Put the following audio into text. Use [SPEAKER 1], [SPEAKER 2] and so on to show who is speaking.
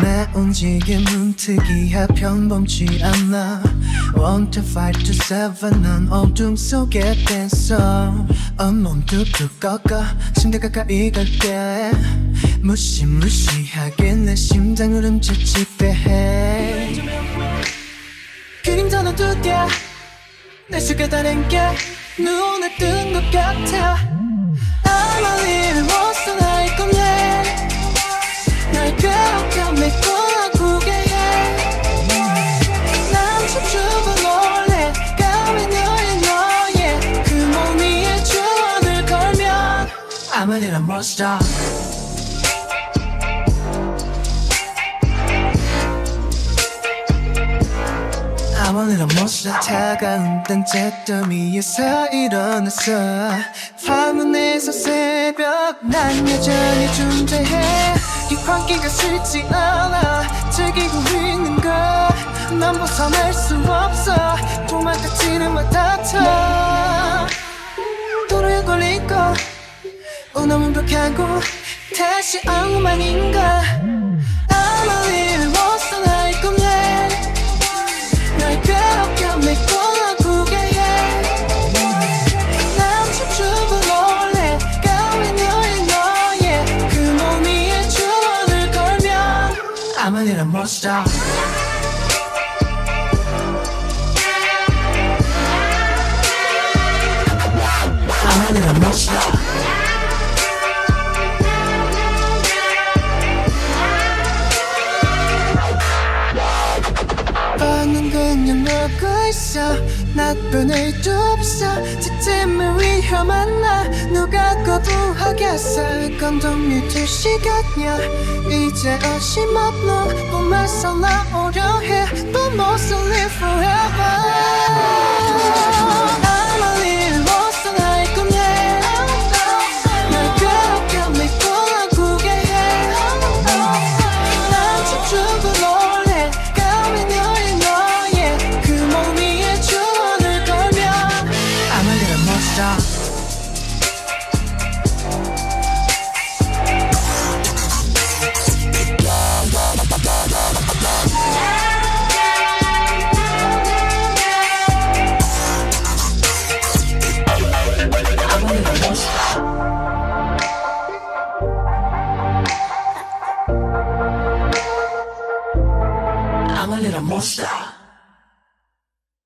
[SPEAKER 1] 내 움직임은 특이해 변범치 않아. One to five to seven 난 어둠 속에 댄서. 온몸 뚝뚝 꺾어 침대 가까이 갈게. 무시무시하게 내 심장을 훔쳐 지배해. 그림자는 두개 내 속에 다른 게 눈에 뜬 것 같아. I'm a little monster 나의 꿈에 날 괴롭혀 메꿔 아프게 해난 춤추고 놀래. 까만 너의 너의 그몸 위에 주원을 걸면 I'm a little Little monster 차가운 딴짝더 위에서 일어났어. 화문에서 새벽 난 여전히 존재해. 이 환기가 싫지 않아. 즐기고 있는 걸난 벗어날 수 없어. 도망가지는 못하쳐 도로에 걸리고 운하면 벽하고 다시 악만인가 I'm a little monster I'm a little monster 반은 그냥 놀고 있어 나쁜 일도 없어 지침을 위험한 나 거부하겠어 감동이 될 시간이야. 이제 어심없는 꿈에서 나오려 해. But mostly forever I'm a little monster.